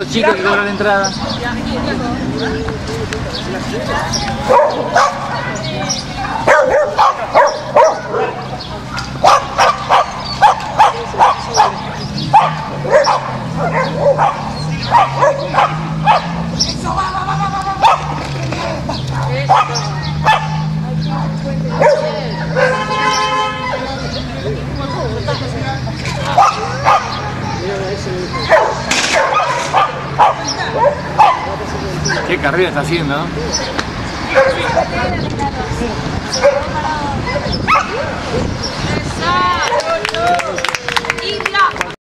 Los chicos que cobran entrada. Qué carrera está haciendo. ¡Esa!